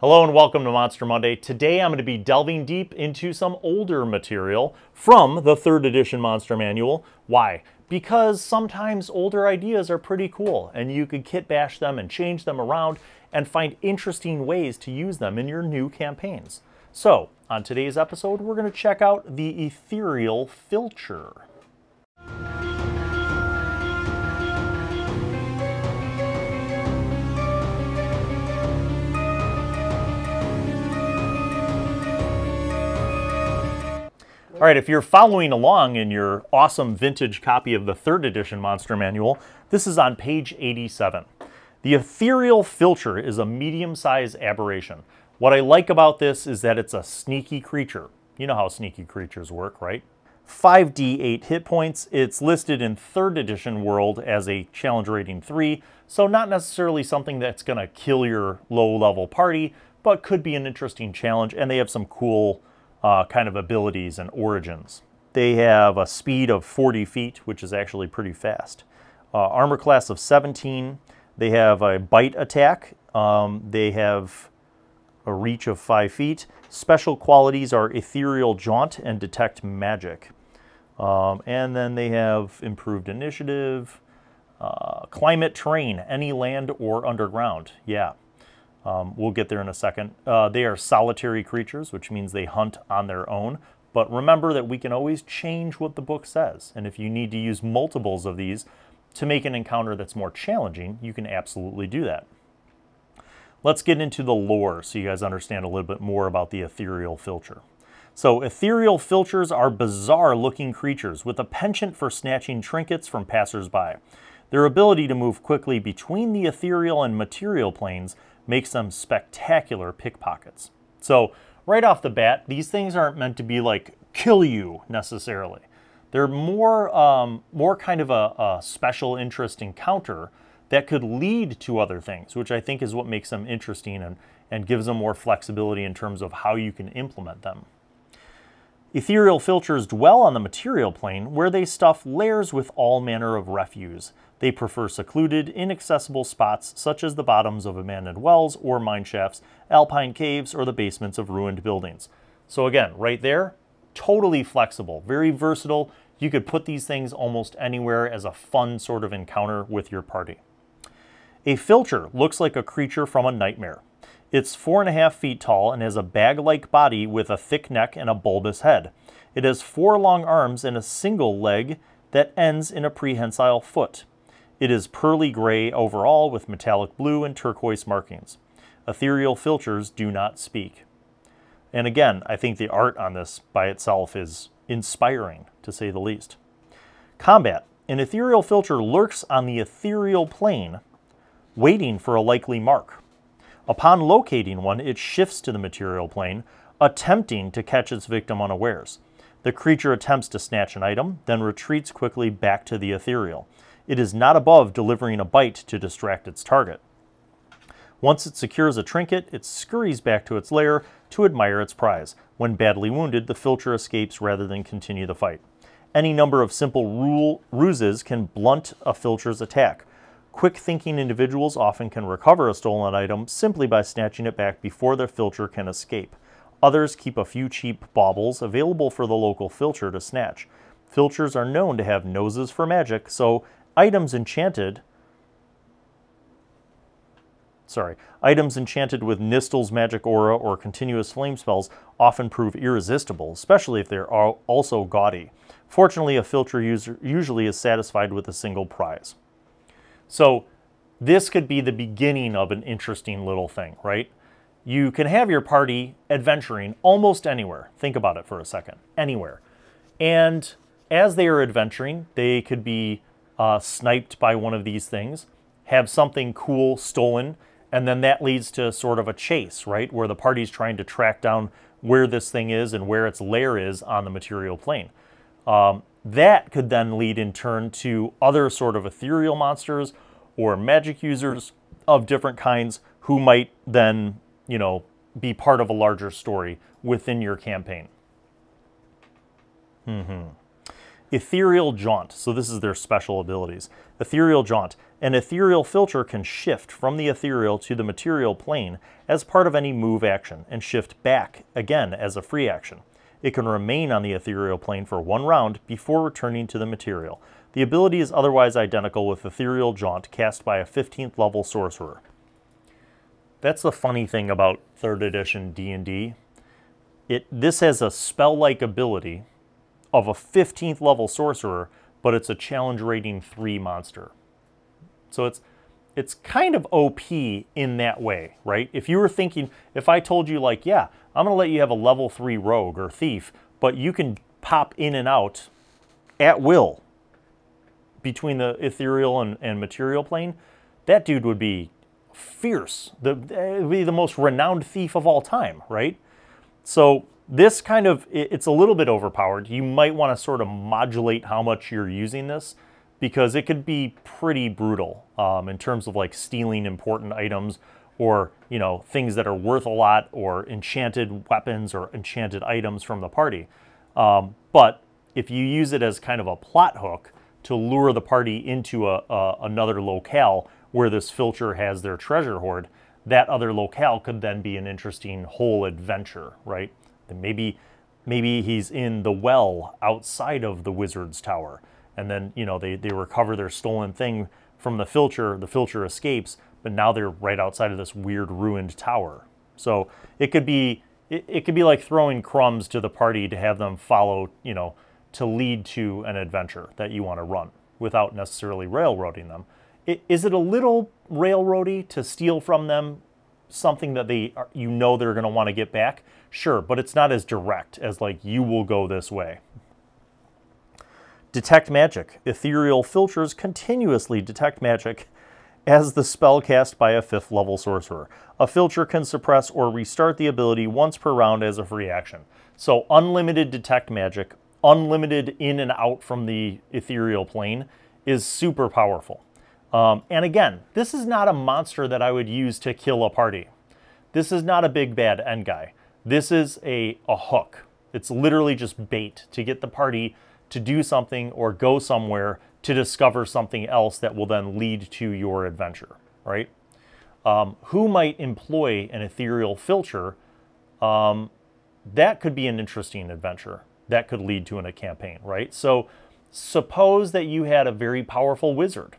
Hello and welcome to Monster Monday. Today I'm going to be delving deep into some older material from the third edition Monster Manual. Why? Because sometimes older ideas are pretty cool and you could kit bash them and change them around and find interesting ways to use them in your new campaigns. So, on today's episode, we're going to check out the Ethereal Filcher. All right, if you're following along in your awesome vintage copy of the third edition Monster Manual, this is on page 87. The ethereal filcher is a medium-sized aberration. What I like about this is that it's a sneaky creature. You know how sneaky creatures work, right? 5d8 hit points. It's listed in 3rd edition world as a challenge rating 3, so not necessarily something that's going to kill your low-level party, but could be an interesting challenge, and they have some cool uh, kind of abilities and origins. They have a speed of 40 feet, which is actually pretty fast. Uh, armor class of 17. They have a bite attack. Um, they have a reach of 5 feet. Special qualities are ethereal jaunt and detect magic. Um, and then they have improved initiative, uh, climate terrain, any land or underground. Yeah, um, we'll get there in a second. Uh, they are solitary creatures, which means they hunt on their own. But remember that we can always change what the book says. And if you need to use multiples of these to make an encounter that's more challenging, you can absolutely do that. Let's get into the lore so you guys understand a little bit more about the ethereal filcher. So ethereal filchers are bizarre looking creatures with a penchant for snatching trinkets from passersby. Their ability to move quickly between the ethereal and material planes makes them spectacular pickpockets. So right off the bat, these things aren't meant to be like kill you necessarily. They're more, um, more kind of a, a special interest encounter that could lead to other things, which I think is what makes them interesting and, and gives them more flexibility in terms of how you can implement them. Ethereal filchers dwell on the material plane where they stuff layers with all manner of refuse. They prefer secluded, inaccessible spots such as the bottoms of abandoned wells or mine shafts, alpine caves, or the basements of ruined buildings. So again, right there, totally flexible, very versatile. You could put these things almost anywhere as a fun sort of encounter with your party. A filcher looks like a creature from a nightmare. It's four and a half feet tall and has a bag-like body with a thick neck and a bulbous head. It has four long arms and a single leg that ends in a prehensile foot. It is pearly gray overall with metallic blue and turquoise markings. Ethereal filchers do not speak. And again, I think the art on this by itself is inspiring, to say the least. Combat. An ethereal filcher lurks on the ethereal plane, waiting for a likely mark. Upon locating one, it shifts to the material plane, attempting to catch its victim unawares. The creature attempts to snatch an item, then retreats quickly back to the ethereal. It is not above delivering a bite to distract its target. Once it secures a trinket, it scurries back to its lair to admire its prize. When badly wounded, the filcher escapes rather than continue the fight. Any number of simple rule ruses can blunt a filcher's attack. Quick thinking individuals often can recover a stolen item simply by snatching it back before the filcher can escape. Others keep a few cheap baubles available for the local filcher to snatch. Filchers are known to have noses for magic, so items enchanted sorry, items enchanted with Nystul's magic aura or continuous flame spells often prove irresistible, especially if they're also gaudy. Fortunately, a filcher user usually is satisfied with a single prize. So this could be the beginning of an interesting little thing, right? You can have your party adventuring almost anywhere. Think about it for a second. Anywhere. And as they are adventuring, they could be uh, sniped by one of these things, have something cool stolen, and then that leads to sort of a chase, right? Where the party's trying to track down where this thing is and where its lair is on the material plane. Um, that could then lead in turn to other sort of ethereal monsters or magic users of different kinds who might then, you know, be part of a larger story within your campaign. Mm-hmm. Ethereal Jaunt. So this is their special abilities. Ethereal Jaunt. An ethereal filcher can shift from the ethereal to the material plane as part of any move action and shift back again as a free action. It can remain on the ethereal plane for one round before returning to the material. The ability is otherwise identical with Ethereal Jaunt cast by a 15th level sorcerer. That's the funny thing about 3rd edition D&D. It this has a spell-like ability of a 15th level sorcerer, but it's a challenge rating 3 monster. So it's it's kind of OP in that way, right? If you were thinking, if I told you like, yeah, I'm gonna let you have a level 3 rogue or thief, but you can pop in and out at will between the ethereal and, and material plane, that dude would be fierce. The, would be the most renowned thief of all time, right? So this kind of, it's a little bit overpowered. You might want to sort of modulate how much you're using this because it could be pretty brutal um, in terms of like stealing important items or, you know, things that are worth a lot or enchanted weapons or enchanted items from the party. Um, but if you use it as kind of a plot hook to lure the party into a, a, another locale where this filcher has their treasure hoard, that other locale could then be an interesting whole adventure, right? Maybe maybe he's in the well outside of the wizard's tower. And then you know they, they recover their stolen thing from the filcher the filcher escapes but now they're right outside of this weird ruined tower. So it could be it, it could be like throwing crumbs to the party to have them follow you know to lead to an adventure that you want to run without necessarily railroading them. It, is it a little railroady to steal from them something that they are, you know they're going to want to get back sure but it's not as direct as like you will go this way Detect magic. Ethereal filchers continuously detect magic as the spell cast by a 5th level sorcerer. A filcher can suppress or restart the ability once per round as a free action. So unlimited detect magic, unlimited in and out from the ethereal plane is super powerful. Um, and again, this is not a monster that I would use to kill a party. This is not a big bad end guy. This is a, a hook. It's literally just bait to get the party to do something or go somewhere to discover something else that will then lead to your adventure, right? Um, who might employ an ethereal filcher? Um, that could be an interesting adventure. That could lead to in a campaign, right? So suppose that you had a very powerful wizard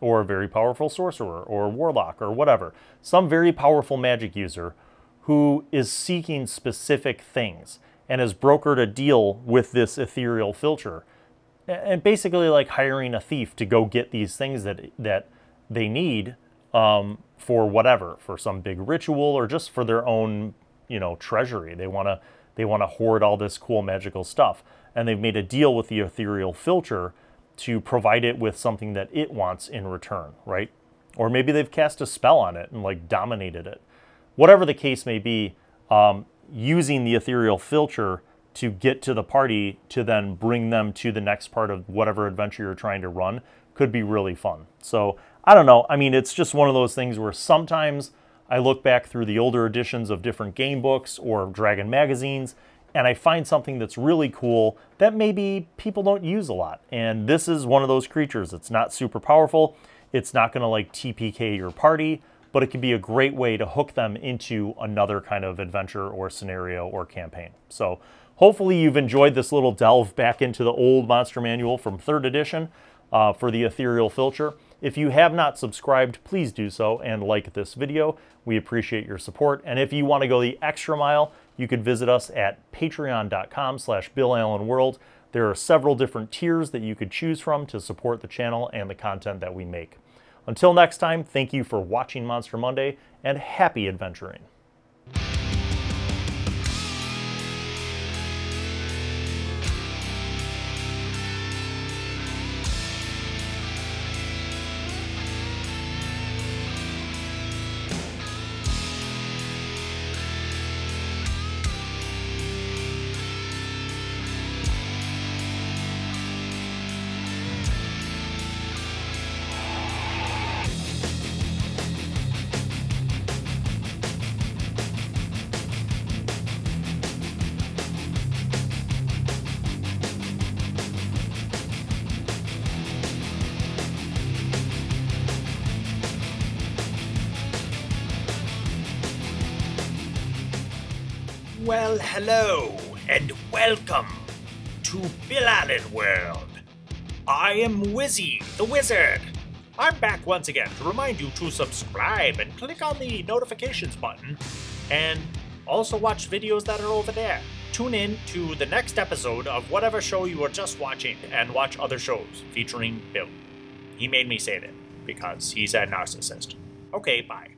or a very powerful sorcerer or warlock or whatever, some very powerful magic user who is seeking specific things and has brokered a deal with this ethereal filcher. And basically like hiring a thief to go get these things that, that they need um, for whatever, for some big ritual or just for their own, you know, treasury. They want to they want to hoard all this cool magical stuff. And they've made a deal with the ethereal filcher to provide it with something that it wants in return, right? Or maybe they've cast a spell on it and like dominated it. Whatever the case may be, um, using the ethereal filcher to get to the party to then bring them to the next part of whatever adventure you're trying to run could be really fun. So I don't know. I mean, it's just one of those things where sometimes I look back through the older editions of different game books or Dragon magazines and I find something that's really cool that maybe people don't use a lot. And this is one of those creatures. It's not super powerful. It's not going to like TPK your party, but it can be a great way to hook them into another kind of adventure or scenario or campaign. So hopefully you've enjoyed this little delve back into the old Monster Manual from 3rd edition uh, for the Ethereal Filcher. If you have not subscribed, please do so and like this video. We appreciate your support. And if you want to go the extra mile, you could visit us at patreon.com slash billallanworld. There are several different tiers that you could choose from to support the channel and the content that we make. Until next time, thank you for watching Monster Monday, and happy adventuring. Well, hello, and welcome to Bill Allan World. I am Wizzy, the Wizard. I'm back once again to remind you to subscribe and click on the notifications button, and also watch videos that are over there. Tune in to the next episode of whatever show you are just watching and watch other shows featuring Bill. He made me say that because he's a narcissist. Okay, bye.